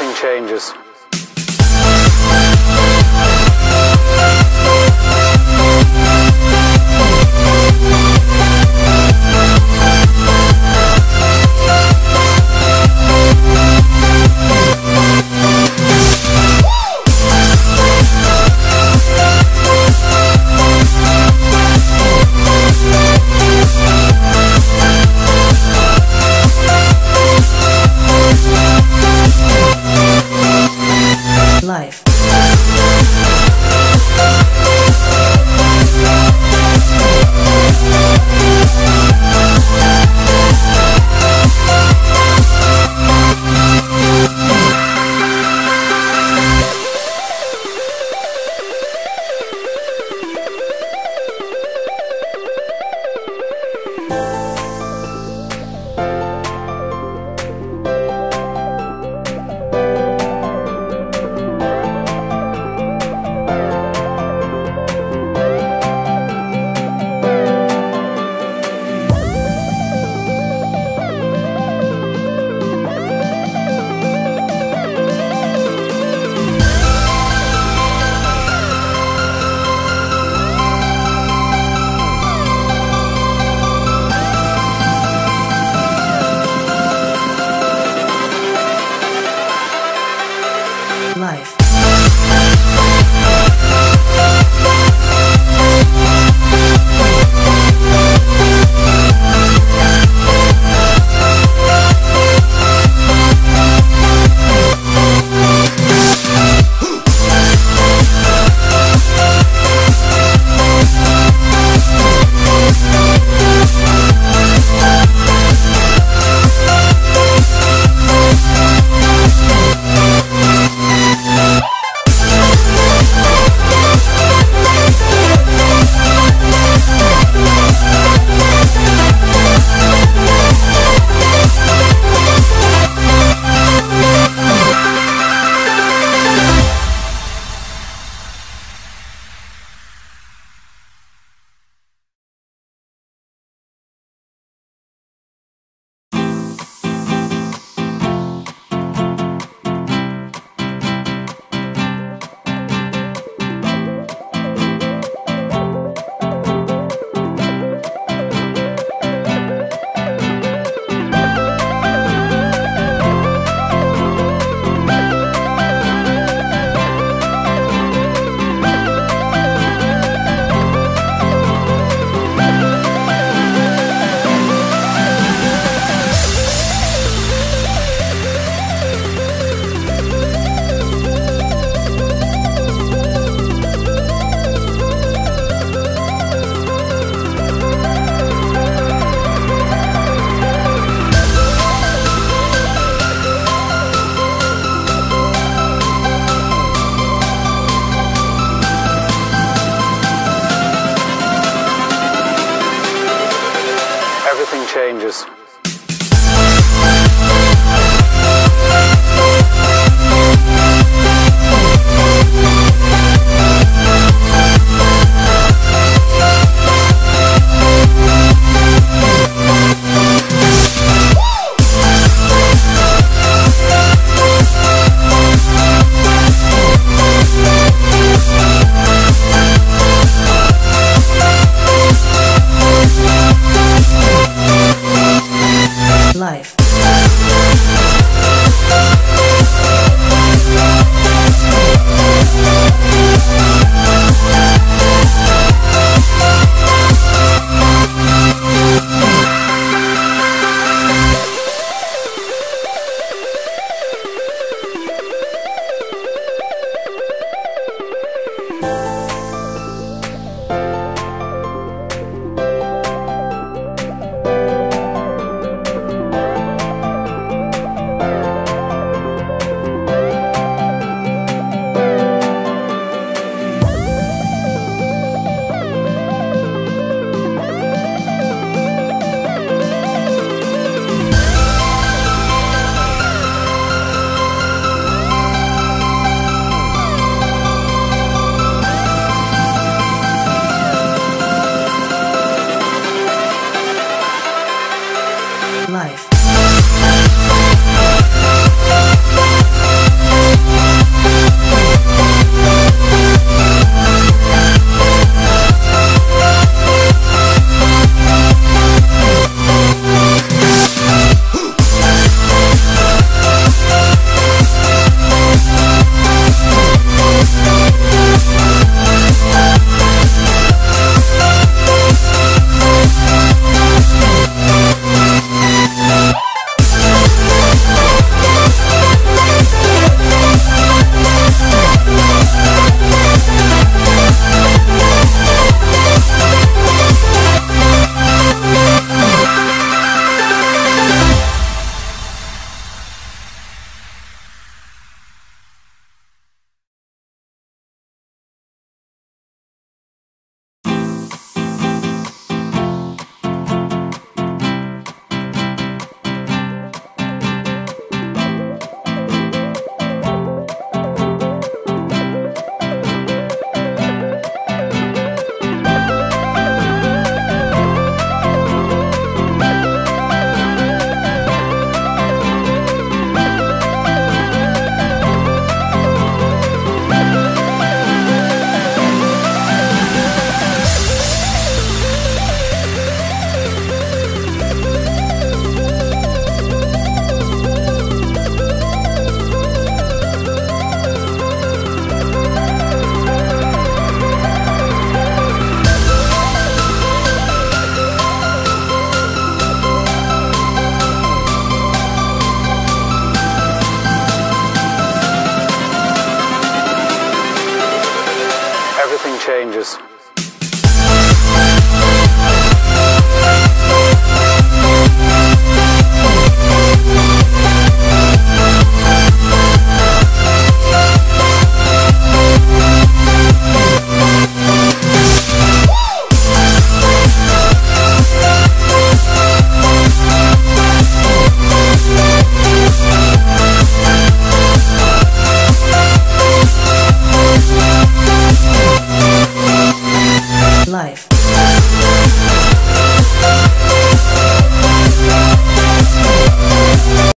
nothing changes. Cheers.